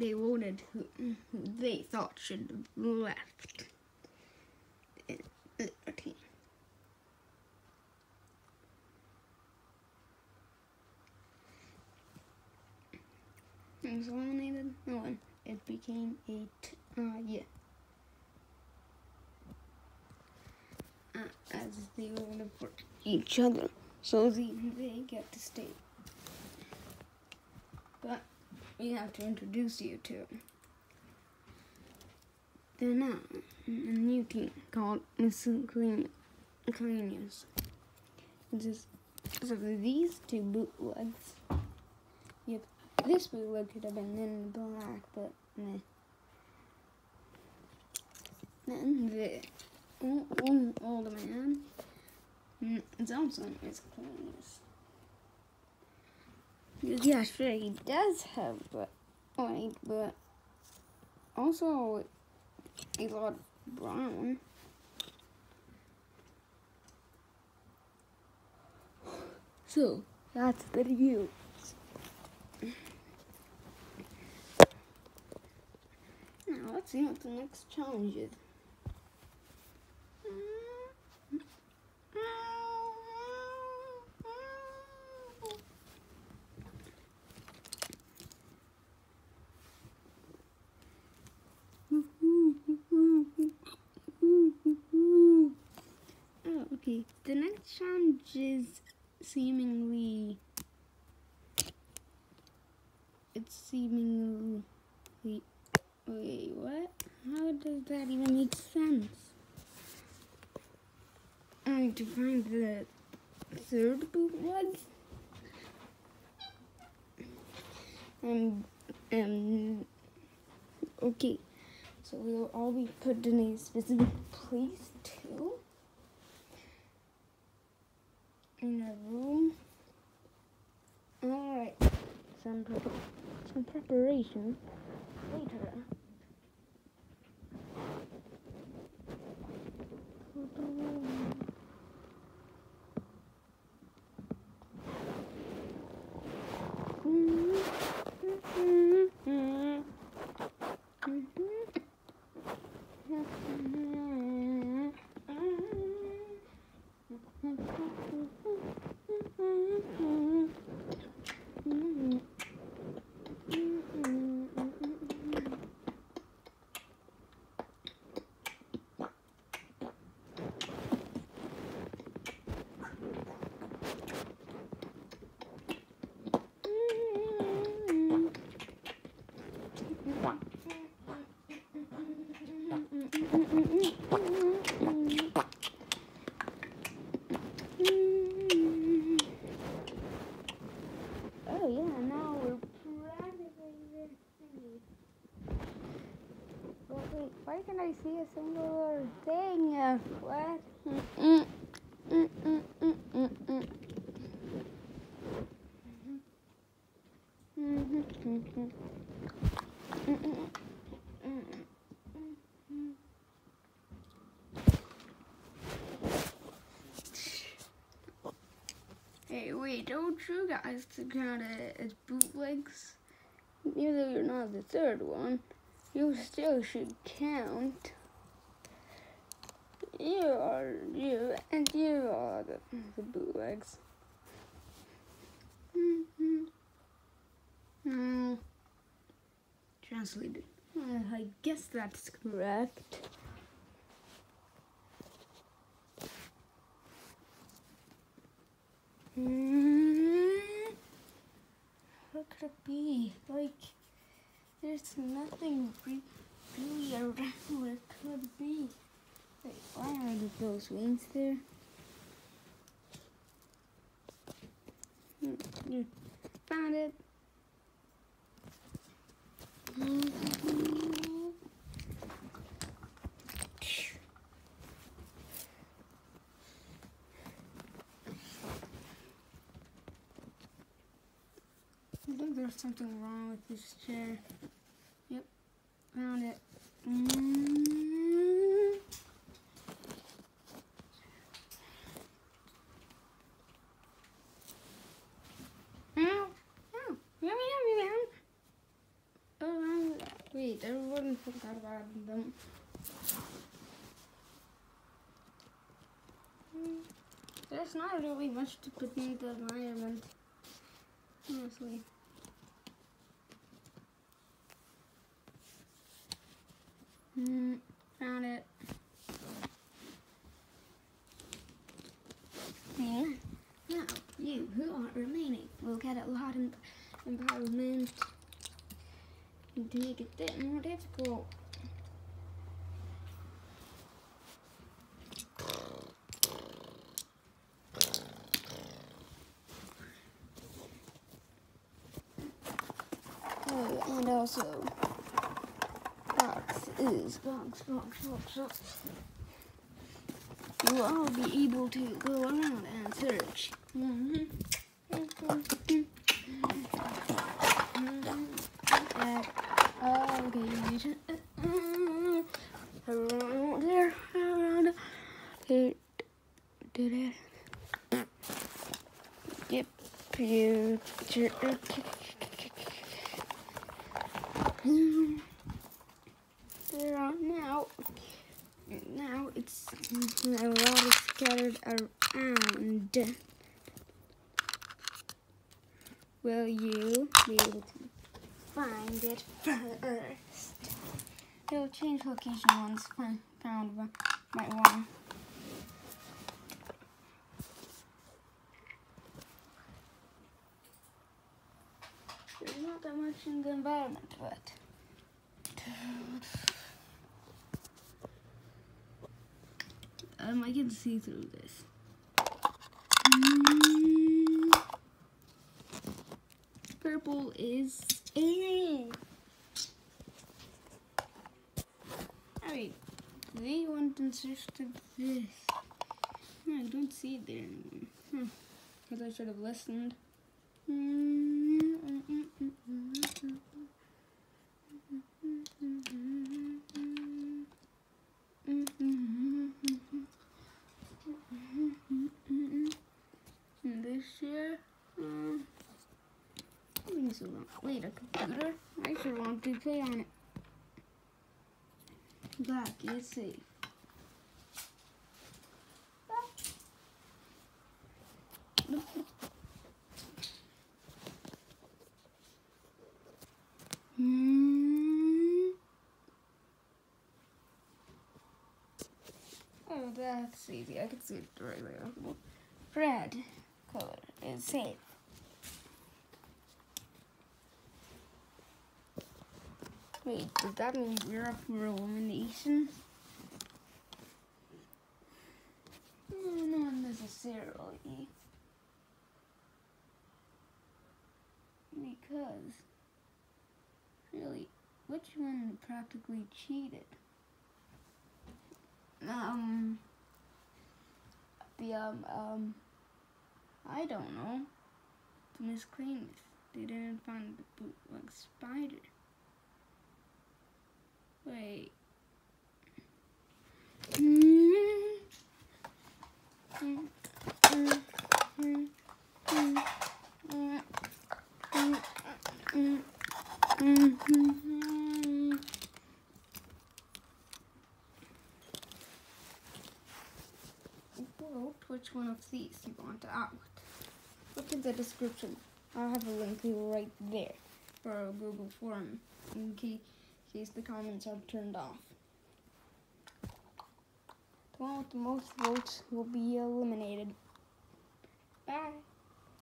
they wanted who, they thought should have left. Liberty. It was eliminated. No, and it became a t- uh, yeah. Uh, as they voted for each other, so they, they get to stay. But we have to introduce you to. They're now a new team called Miscellaneous. It's just, so these two bootlegs. Yep, this bootleg could have been in black, but meh. Then the old, old, old man. mm, It's also miscellaneous. Yeah, sure, he does have white, but also a lot of brown. So that's the review. Now let's see what the next challenge is. Oh, okay. The next challenge is seemingly. It's seemingly. Wait, what? How does that even make sense? I need to find the third bootleg. Um, um, okay. So we'll all be put in a specific place too. In a room. Alright. Some prep some preparation later. Oh yeah, now we're practically there. But wait, why can't I see a singular thing? What? Hey, wait, don't you guys count it as bootlegs? Even though you're not the third one, you still should count. You are you, and you are the, the bootlegs. Mm-hmm. Mm. Translated. I guess that's correct. Mm, what could it be? Like, there's nothing re- really around what it could be. Wait, why are those wings there? Hmm, Found it. I think there's something wrong with this chair found it. Mm -hmm. oh, oh, yummy, yummy, man. Oh, wait, I wouldn't forgot about them. Mm. There's not really much to put in the environment, honestly. Hmm, found it. Yeah. Now, you who aren't remaining will get a lot of empowerment to make it bit more difficult. Oh, and also, is box, box, box, box. You all be able to go around and search. Mhm. At all locations. Around there, around here. Did it? Yep. Future. There are now. Now it's a lot scattered around. Will you be able to find it first? It'll change location once found by one. There's not that much in the environment, but. Um, I can see through this. Mm. Purple is A. Alright, they want to this. Hmm, I don't see it there anymore. Hmm. Because I should have listened. Mm, mm, mm, mm, mm, mm, mm, mm, mm. And This year, so long. Wait, a computer? I should want to play on it. Black is safe. Hmm. Oh, that's easy. I can see it right there. Red color is safe. Wait, does that mean we're up for elimination? No, not necessarily. Because, really, which one practically cheated? Um, the, um, um, I don't know. Miss Clean, they didn't find the bootleg spider. Wait. Vote these you want to out. Look in the description. I'll have a link right there for a Google form in case the comments are turned off. The one with the most votes will be eliminated. Bye.